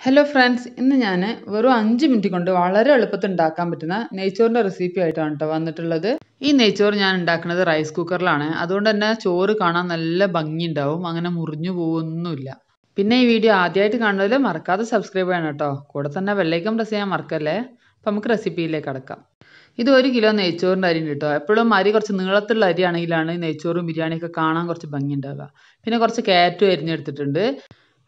Hello friends ഇന്ന് ഞാൻ വെറും അഞ്ച് മിനിറ്റ് കൊണ്ട് വളരെ എളുപ്പത്തിൽ ഉണ്ടാക്കാൻ പറ്റുന്ന നെയ്ച്ചോറിന്റെ റെസിപ്പി ആയിട്ടാണ് കേട്ടോ വന്നിട്ടുള്ളത്. ഈ നെയ്ച്ചോറ് ഞാൻ ഉണ്ടാക്കുന്നത് റൈസ് കുക്കറിലാണ് അതുകൊണ്ട് തന്നെ ചോറ് കാണാൻ നല്ല ഭംഗിയുണ്ടാവും അങ്ങനെ മുറിഞ്ഞു പോകുന്നില്ല പിന്നെ ഈ വീഡിയോ ആദ്യമായിട്ട് കാണുന്നതിൽ മറക്കാതെ സബ്സ്ക്രൈബ് ചെയ്യണം കേട്ടോ കൂടെ തന്നെ വെള്ളേക്കും പ്രസ് ചെയ്യാൻ മറക്കല്ലേ? അപ്പം നമുക്ക് റെസിപ്പിയിലേക്ക് കടക്കാം. ഇത് ഒരു കിലോ നെയ്ച്ചോറിന്റെ അരി കേട്ടോ എപ്പോഴും അരി കുറച്ച് നീളത്തുള്ള അരിയാണെങ്കിലാണ് നെയ്ച്ചോറും ബിരിയാണിയൊക്കെ കാണാൻ കുറച്ച് ഭംഗി ഉണ്ടാവുക. പിന്നെ കുറച്ച് ക്യാരറ്റും അരിഞ്ഞെടുത്തിട്ടുണ്ട്.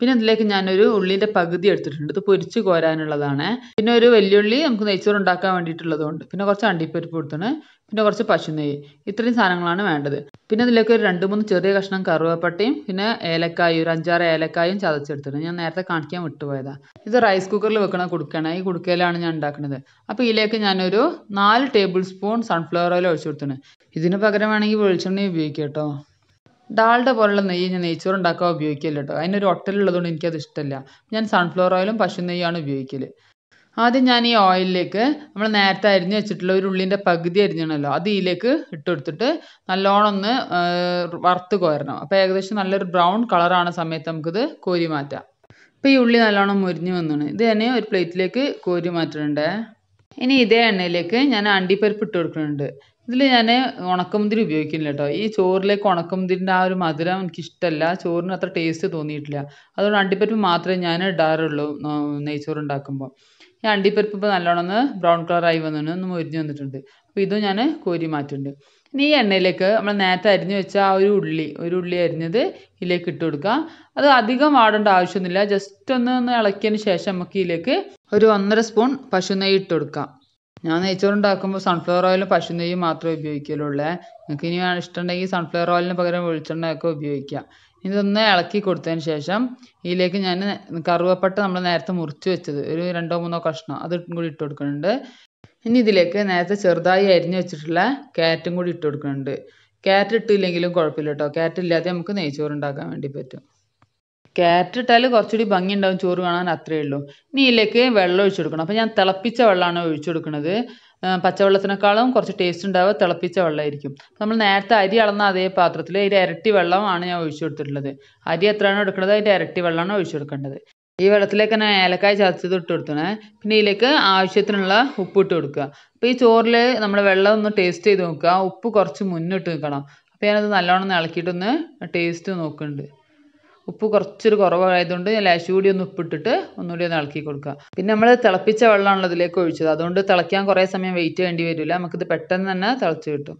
പിന്നെ അതിലേക്ക് ഞാനൊരു ഉള്ളിന്റെ പകുതി എടുത്തിട്ടുണ്ട്. ഇത് പൊരിച്ച് കോരാനുള്ളതാണ്. പിന്നെ ഒരു വെല്ലുള്ളി നമുക്ക് നെയ്ച്ചോറ് ഉണ്ടാക്കാൻ വേണ്ടിയിട്ടുള്ളതുകൊണ്ട്. പിന്നെ കുറച്ച് അണ്ടിപ്പരിപ്പ് കൊടുത്താണ്. പിന്നെ കുറച്ച് പശുനെയ്യ്. ഇത്രയും സാധനങ്ങളാണ് വേണ്ടത്. പിന്നെ അതിലേക്ക് ഒരു രണ്ട് മൂന്ന് ചെറിയ കഷ്ണം കറുവപ്പട്ടയും പിന്നെ ഏലക്കായും ഒരു അഞ്ചാറ് ഏലക്കായും ചതച്ചെടുത്തിട്ടുണ്ട്. ഞാൻ നേരത്തെ കാണിക്കാൻ വിട്ടുപോയതാണ് ഇത് റൈസ് കുക്കറിൽ വെക്കണ കുടുക്കാണ് ഈ കുടുക്കയിലാണ് ഞാൻ ഉണ്ടാക്കുന്നത്. അപ്പോൾ ഇതിലേക്ക് ഞാനൊരു നാല് ടേബിൾ സ്പൂൺ സൺഫ്ലവർ ഓയിൽ ഒഴിച്ചു കൊടുത്തിട്ടുണ്ട്. ഇതിന് പകരം വേണമെങ്കിൽ വെളിച്ചെണ്ണ ഉപയോഗിക്കാം കേട്ടോ. ഡാൽഡ പോലുള്ള നെയ്യ് ഞാൻ നെയ്ച്ചോറ് ഉണ്ടാക്കാൻ ഉപയോഗിക്കില്ല കേട്ടോ. അതിനൊരു ഒട്ടലുള്ളതുകൊണ്ട് എനിക്കത് ഇഷ്ടമല്ല ഞാൻ സൺഫ്ലവർ ഓയിലും പശു നെയ്യാണ് ഉപയോഗിക്കൽ ആദ്യം ഞാൻ ഈ ഓയിലിലേക്ക് നമ്മൾ നേരത്തെ അരിഞ്ഞ് വെച്ചിട്ടുള്ള ഒരു ഉള്ളിന്റെ പകുതി അരിഞ്ഞണല്ലോ അത് ഇതിലേക്ക് ഇട്ട് കൊടുത്തിട്ട് നല്ലോണം ഒന്ന് വറുത്ത് കോരണം. അപ്പോൾ ഏകദേശം നല്ലൊരു ബ്രൗൺ കളറാണ് സമയത്ത് നമുക്കിത് കോരി മാറ്റാം. ഇപ്പോൾ ഈ ഉള്ളി നല്ലോണം മുരിഞ്ഞ് വന്നാണ്. ഇത് തന്നെ ഒരു പ്ലേറ്റിലേക്ക് കോരി മാറ്റുന്നുണ്ട് ഇനി ഇതേ എണ്ണയിലേക്ക് ഞാൻ അണ്ടിപ്പരിപ്പ് ഇട്ട് കൊടുക്കുന്നുണ്ട് ഇതിൽ ഞാൻ ഉണക്കമുന്തിരി ഉപയോഗിക്കുന്നില്ല കേട്ടോ. ഈ ചോറിലേക്ക് ഉണക്കമുന്തിരിന്റെ ആ ഒരു മധുരം എനിക്കിഷ്ടമല്ല ചോറിന് അത്ര ടേസ്റ്റ് തോന്നിയിട്ടില്ല. അതുകൊണ്ട് അണ്ടിപ്പരിപ്പ് മാത്രമേ ഞാൻ ഇടാറുള്ളൂ നെയ്ച്ചോറ് ഉണ്ടാക്കുമ്പോൾ ഈ അണ്ടിപ്പരിപ്പ് ഇപ്പോൾ നല്ലോണം ഒന്ന് ബ്രൗൺ കളറായി വന്നിട്ട് ഒന്ന് മുരിഞ്ഞ് വന്നിട്ടുണ്ട്. അപ്പോൾ ഇതും ഞാൻ കോരി മാറ്റുന്നുണ്ട്. ഇനി ഈ എണ്ണയിലേക്ക് നമ്മൾ നേരത്തെ അരിഞ്ഞു വെച്ച ആ ഒരു ഉള്ളി ഒരു ഉള്ളി അരിഞ്ഞത് ഇതിലേക്ക് ഇട്ട് കൊടുക്കുക അത് അധികം വാടേണ്ട ആവശ്യമൊന്നുമില്ല. ജസ്റ്റ് ഒന്ന് ഒന്ന് ഇളക്കിയതിന് ശേഷം നമുക്ക് ഇതിലേക്ക് ഒരു ഒന്നര സ്പൂൺ പശു നെയ്യ് ഇട്ട് കൊടുക്കാം. ഞാൻ നെയ്ച്ചോറ് ഉണ്ടാക്കുമ്പോൾ സൺഫ്ലവർ ഓയിലും പശു നെയ്യും മാത്രമേ ഉപയോഗിക്കലുള്ളേ. നിങ്ങൾക്ക് ഇനി ഇഷ്ടമുണ്ടെങ്കിൽ സൺഫ്ലവർ ഓയിലിന് പകരം വെളിച്ചെണ്ണയൊക്കെ ഉപയോഗിക്കാം. ഇതൊന്ന് ഇളക്കി കൊടുത്തതിന് ശേഷം ഇതിലേക്ക് ഞാൻ കറുവപ്പട്ട നമ്മൾ നേരത്തെ മുറിച്ച് വെച്ചത് ഒരു രണ്ടോ മൂന്നോ കഷ്ണം അത് കൂടി ഇട്ട് കൊടുക്കുന്നുണ്ട്. ഇനി ഇതിലേക്ക് നേരത്തെ ചെറുതായി അരിഞ്ഞു വെച്ചിട്ടുള്ള ക്യാരറ്റും കൂടി ഇട്ട് കൊടുക്കുന്നുണ്ട്. ക്യാരറ്റ് ഇട്ടില്ലെങ്കിലും കുഴപ്പമില്ല കേട്ടോ ക്യാരറ്റ് ഇല്ലാതെ നമുക്ക് നെയ്ച്ചോറ് ഉണ്ടാക്കാൻ വേണ്ടി പറ്റും. ക്യാരറ്റ് ഇട്ടാൽ കുറച്ചുകൂടി ഭംഗി ഉണ്ടാവും ചോറ് കാണാൻ അത്രയേ ഉള്ളൂ. ഇനി ഇതിലേക്ക് വെള്ളം ഒഴിച്ചു കൊടുക്കണം അപ്പോൾ ഞാൻ തിളപ്പിച്ച വെള്ളമാണ് ഒഴിച്ചു കൊടുക്കുന്നത് പച്ചവെള്ളത്തിനേക്കാളും കുറച്ച് ടേസ്റ്റ് ഉണ്ടാവുക തിളപ്പിച്ച വെള്ളമായിരിക്കും നമ്മൾ നേരത്തെ അരി അളന്ന അതേ പാത്രത്തിൽ അതിന്റെ ഇരട്ടി വെള്ളമാണ് ഞാൻ ഒഴിച്ചു കൊടുത്തിട്ടുള്ളത് അരി എത്രയാണോ എടുക്കുന്നത് അതിന്റെ ഇരട്ടി വെള്ളമാണ് ഒഴിച്ചു കൊടുക്കേണ്ടത് ഈ വെള്ളത്തിലേക്ക് തന്നെ ഏലക്കായ ചതച്ചത് ഇട്ട് കൊടുത്തണേ. പിന്നെ ഇതിലേക്ക് ആവശ്യത്തിനുള്ള ഉപ്പ് ഇട്ട് കൊടുക്കുക. അപ്പോൾ ഈ ചോറിൽ നമ്മൾ വെള്ളം ഒന്ന് ടേസ്റ്റ് ചെയ്ത് നോക്കുക. ഉപ്പ് കുറച്ച് മുന്നിട്ട് നിൽക്കണം. അപ്പോൾ ഞാനത് നല്ലോണം ഇളക്കിയിട്ടൊന്ന് ടേസ്റ്റ് നോക്കുന്നുണ്ട്. ഉപ്പ് കുറച്ചൊരു കുറവായതുകൊണ്ട് ലേശം കൂടി ഒന്ന് ഉപ്പിട്ടിട്ട് ഒന്നുകൂടി ഒന്ന് ഇളക്കി കൊടുക്കുക. പിന്നെ നമ്മൾ തിളപ്പിച്ച വെള്ളമാണല്ലോ അതിലേക്ക് ഒഴിച്ചത്. അതുകൊണ്ട് തിളയ്ക്കാൻ കുറേ സമയം വെയിറ്റ് ചെയ്യേണ്ടി വരില്ല. നമുക്കിത് പെട്ടെന്ന് തന്നെ തിളച്ച് കിട്ടും.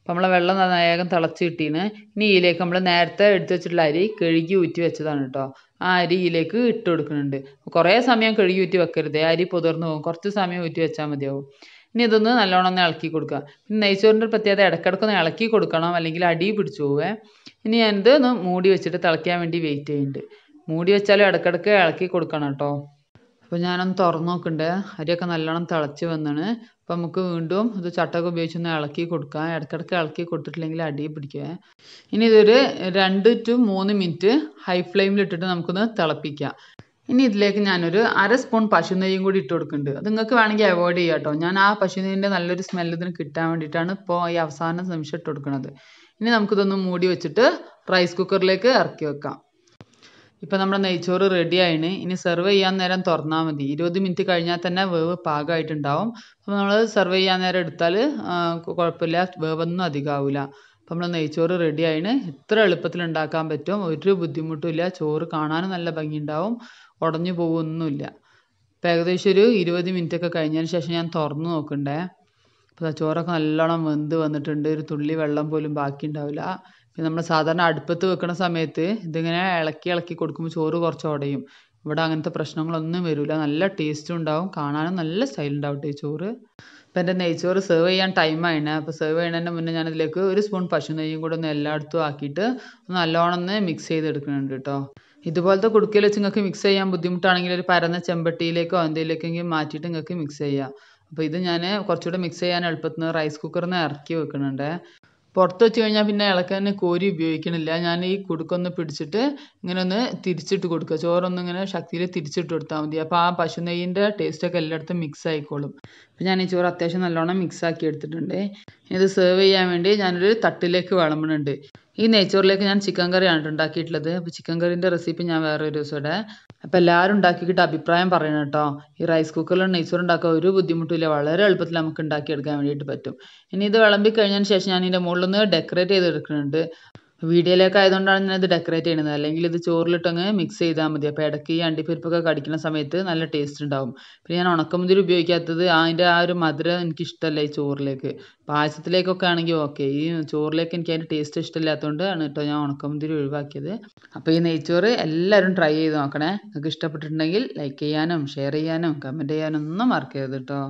അപ്പോൾ നമ്മളെ വെള്ളം നന്നായകം തിളച്ച് കിട്ടീന്. ഇനി ഇതിലേക്ക് നമ്മൾ നേരത്തെ എടുത്തു വെച്ചിട്ടുള്ള അരി കഴുകി ഊറ്റി വെച്ചതാണ് കേട്ടോ. ആ അരി ഇതിലേക്ക് ഇട്ട് കൊടുക്കുന്നുണ്ട്. കുറേ സമയം കഴുകി ഊറ്റി വെക്കരുത്. അരി പുതിർന്നു പോകും. കുറച്ച് സമയം ഊറ്റി വെച്ചാൽ മതിയാവും. ഇനി ഇതൊന്ന് നല്ലോണം ഒന്ന് ഇളക്കി കൊടുക്കുക. പിന്നെ നെയ്ച്ചോറിന്റെ പ്രത്യേകത ഇടയ്ക്കിടയ്ക്കൊന്ന് ഇളക്കി കൊടുക്കണം. അല്ലെങ്കിൽ അടി പിടിച്ചു പോവേ. ഇനി ഞാനിത് ഒന്ന് മൂടി വെച്ചിട്ട് തിളയ്ക്കാൻ വേണ്ടി വെയിറ്റ് ചെയ്യുന്നുണ്ട്. മൂടി വെച്ചാലും ഇടയ്ക്കിടയ്ക്ക് ഇളക്കി കൊടുക്കണം കേട്ടോ. അപ്പോൾ ഞാനൊന്ന് തുറന്നു നോക്കുന്നുണ്ട് അരിയൊക്കെ നല്ലോണം തിളച്ച് വന്നാണ്. അപ്പോൾ നമുക്ക് വീണ്ടും ഇത് ചട്ടൊക്കെ ഉപയോഗിച്ച് ഒന്ന് ഇളക്കി കൊടുക്കാം. ഇടയ്ക്കിടയ്ക്ക് ഇളക്കി കൊടുത്തിട്ടില്ലെങ്കിൽ അടി പിടിക്കുക ഇനി ഇതൊരു രണ്ട് ടു മൂന്ന് മിനിറ്റ് ഹൈ ഫ്ലെയിമിൽ ഇട്ടിട്ട് നമുക്കൊന്ന് തിളപ്പിക്കാം. ഇനി ഇതിലേക്ക് ഞാനൊരു അര സ്പൂൺ പശു നെയ്യും കൂടി ഇട്ട് കൊടുക്കുന്നുണ്ട്. അത് നിങ്ങൾക്ക് വേണമെങ്കിൽ അവോയ്ഡ് ചെയ്യാം കേട്ടോ. ഞാൻ ആ പശു നെയ്യിന്റെ നല്ലൊരു സ്മെല്ല് ഇതിന് കിട്ടാൻ വേണ്ടിയിട്ടാണ് ഇപ്പോൾ ഈ അവസാന നിമിഷം ഇട്ട് കൊടുക്കുന്നത്. ഇനി നമുക്കിതൊന്ന് മൂടി വെച്ചിട്ട് റൈസ് കുക്കറിലേക്ക് ഇറക്കി വെക്കാം. ഇപ്പോൾ നമ്മുടെ നെയ്ച്ചോറ് റെഡി ആയിന്. ഇനി സെർവ് ചെയ്യാൻ നേരം തുറന്നാൽ മതി. ഇരുപത് മിനിറ്റ് കഴിഞ്ഞാൽ തന്നെ വേവ് പാകമായിട്ടുണ്ടാവും. അപ്പോൾ നമ്മൾ സെർവ് ചെയ്യാൻ നേരം എടുത്താൽ കുഴപ്പമില്ല. വേവൊന്നും അധികമാവില്ല. അപ്പോൾ നമ്മൾ നെയ്ച്ചോറ് റെഡി ആയിന്. ഇത്ര എളുപ്പത്തിൽ ഉണ്ടാക്കാൻ പറ്റും. ഒരു ബുദ്ധിമുട്ടും ഇല്ല. ചോറ് കാണാനും നല്ല ഭംഗിയുണ്ടാവും. ഉടഞ്ഞു പോകുമൊന്നുമില്ല അപ്പോൾ ഏകദേശം ഒരു ഇരുപത് മിനിറ്റ് ഒക്കെ കഴിഞ്ഞതിന് ശേഷം ഞാൻ തുറന്ന് നോക്കണ്ടേ. അപ്പോൾ ചോറൊക്കെ നല്ലോണം വെന്ത് വന്നിട്ടുണ്ട്. ഒരു തുള്ളി വെള്ളം പോലും ബാക്കി ഉണ്ടാവില്ല. പിന്നെ നമ്മൾ സാധാരണ അടുപ്പത്ത് വെക്കുന്ന സമയത്ത് ഇതിങ്ങനെ ഇളക്കി ഇളക്കി കൊടുക്കുമ്പോൾ ചോറ് കുറച്ച് ഉടയും. ഇവിടെ അങ്ങനത്തെ പ്രശ്നങ്ങളൊന്നും വരില്ല നല്ല ടേസ്റ്റും ഉണ്ടാവും. കാണാനും നല്ല സ്റ്റൈൽ ഉണ്ടാവും ഈ ചോറ്. അപ്പോൾ എന്റെ നെയ്ച്ചോറ് സെർവ് ചെയ്യാൻ ടൈം അപ്പോൾ സെർവ് ചെയ്യുന്നതിന് മുന്നേ ഞാൻ ഇതിലേക്ക് ഒരു സ്പൂൺ പശു നെയ്യും കൂടെ ഒന്ന് എല്ലായിടത്തും ആക്കിയിട്ട് നല്ലോണം ഒന്ന് മിക്സ് ചെയ്തെടുക്കുന്നുണ്ട് കേട്ടോ ഇതുപോലത്തെ കുടുക്കയിൽ വെച്ച് നിങ്ങൾക്ക് മിക്സ് ചെയ്യാൻ ബുദ്ധിമുട്ടാണെങ്കിൽ ഒരു പരന്ന ചെമ്പട്ടിയിലേക്കോ എന്തെങ്കിലേക്കെങ്കിലും മാറ്റിയിട്ട് നിങ്ങൾക്ക് മിക്സ് ചെയ്യാം. അപ്പോൾ ഇത് ഞാൻ കുറച്ചുകൂടെ മിക്സ് ചെയ്യാൻ എളുപ്പത്തിന് റൈസ് കുക്കറിൽ നിന്ന് ഇറക്കി വെക്കുന്നുണ്ട്. പുറത്ത് വെച്ച് കഴിഞ്ഞാൽ പിന്നെ ഇളക്കാൻ കോരി ഉപയോഗിക്കണില്ല. ഞാൻ ഈ കുടുക്കൊന്ന് പിടിച്ചിട്ട് ഇങ്ങനെ ഒന്ന് തിരിച്ചിട്ട് കൊടുക്കുക. ചോറൊന്ന് ഇങ്ങനെ ശക്തിയിൽ തിരിച്ചിട്ട് കൊടുത്താൽ മതി. അപ്പോൾ ആ പശു നെയ്യിന്റെ ടേസ്റ്റൊക്കെ എല്ലായിടത്തും മിക്സ് ആയിക്കോളും. അപ്പോൾ ഞാൻ ഈ ചോറ് അത്യാവശ്യം നല്ലോണം മിക്സ് ആക്കി എടുത്തിട്ടുണ്ട്. ഇത് സെർവ് ചെയ്യാൻ വേണ്ടി ഞാനൊരു തട്ടിലേക്ക് വിളമ്പുന്നുണ്ട്. ഈ നെയ്ച്ചോറിലേക്ക് ഞാൻ ചിക്കൻ കറിയാണ് ട്ടോ ഉണ്ടാക്കിയിട്ടുള്ളത്. അപ്പോൾ ചിക്കൻ കറീന്റെ റെസിപ്പി ഞാൻ വേറെ ഒരു ദിവസം ഇടാം. അപ്പോൾ എല്ലാവരും ഉണ്ടാക്കിയിട്ട് അഭിപ്രായം പറയണം കേട്ടോ ഈ റൈസ് കുക്കറിൽ നെയ്ച്ചോറ് ഉണ്ടാക്കാൻ ഒരു ബുദ്ധിമുട്ടില്ല വളരെ എളുപ്പത്തിൽ നമുക്ക് ഉണ്ടാക്കി എടുക്കാൻ വേണ്ടിയിട്ട് പറ്റും. ഇനി ഇത് വിളമ്പി കഴിഞ്ഞതിന് ശേഷം ഞാൻ ഇതിന്റെ മുകളിൽ നിന്ന് ഡെക്കറേറ്റ് ചെയ്തെടുക്കുന്നുണ്ട്. വീഡിയോയിലേക്ക് ആയതുകൊണ്ടാണ് ഞാൻ ഇത് ഡെക്കറേറ്റ് ചെയ്യുന്നത്. അല്ലെങ്കിൽ ഇത് ചോറിലിട്ടങ്ങ് മിക്സ് ചെയ്താൽ മതി. അപ്പോൾ ഇടയ്ക്ക് ഈ അണ്ടിപ്പരിപ്പൊക്കെ കടിക്കുന്ന സമയത്ത് നല്ല ടേസ്റ്റ് ഉണ്ടാവും. പിന്നെ ഞാൻ ഉണക്കമുന്തിരി ഉപയോഗിക്കാത്തത് അതിന്റെ ആ ഒരു മധുരം എനിക്ക് ഇഷ്ടമല്ല ഈ ചോറിലേക്ക്. പായസത്തിലേക്കൊക്കെ ആണെങ്കിൽ ഓക്കെ ഈ ചോറിലേക്ക് എനിക്ക് അതിന്റെ ടേസ്റ്റ് ഇഷ്ടമില്ലാത്തതുകൊണ്ട് ആണ് കേട്ടോ ഞാൻ ഉണക്കമുന്തിരി ഒഴിവാക്കിയത്. അപ്പോൾ ഈ നെയ്ച്ചോറ് എല്ലാവരും ട്രൈ ചെയ്ത് നോക്കണേ. നിങ്ങൾക്ക് ഇഷ്ടപ്പെട്ടിട്ടുണ്ടെങ്കിൽ ലൈക്ക് ചെയ്യാനും ഷെയർ ചെയ്യാനും കമന്റ് ചെയ്യാനും ഒന്നും മറക്കരുത് കേട്ടോ.